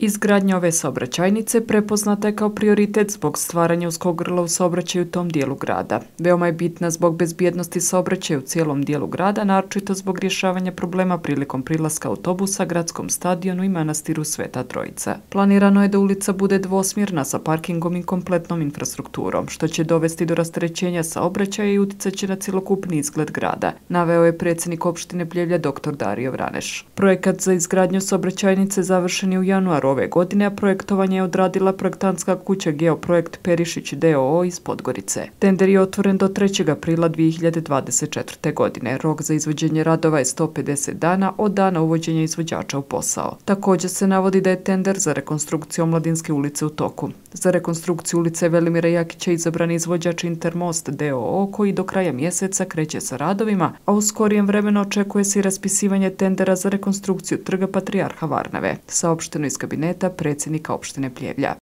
Izgradnja ove saobraćajnice prepoznata je kao prioritet zbog stvaranja uskog grla u saobraćaju u tom dijelu grada. Veoma je bitna zbog bezbjednosti saobraćaja u cijelom dijelu grada, naročito zbog rješavanja problema prilikom prilaska autobusa gradskom stadionu i manastiru Sveta Trojica. Planirano je da ulica bude dvosmjerna sa parkingom i kompletnom infrastrukturom, što će dovesti do rastrećenja saobraćaja i uticaće na cjelokupni izgled grada, naveo je predsjednik opštine Pljevlja dr. Dario Vraneš. Projekat za izgradnju saobraćajnice završen je u januaru ove godine, a projektovanje je odradila projektantska kuća Geoprojekt Perišić DOO iz Podgorice. Tender je otvoren do 3. aprila 2024. godine. Rok za izvođenje radova je 150 dana od dana uvođenja izvođača u posao. Također se navodi da je tender za rekonstrukciju Omladinske ulice u toku. Za rekonstrukciju ulice Velimira Jakića izabran izvođač Intermost DOO koji do kraja mjeseca kreće sa radovima, a u skorijem vremenu očekuje se i raspisivanje tendera za rekonstrukciju trga Patriarha Varnave, saopšteno iz kabineta predsjednika opštine Pljevlja.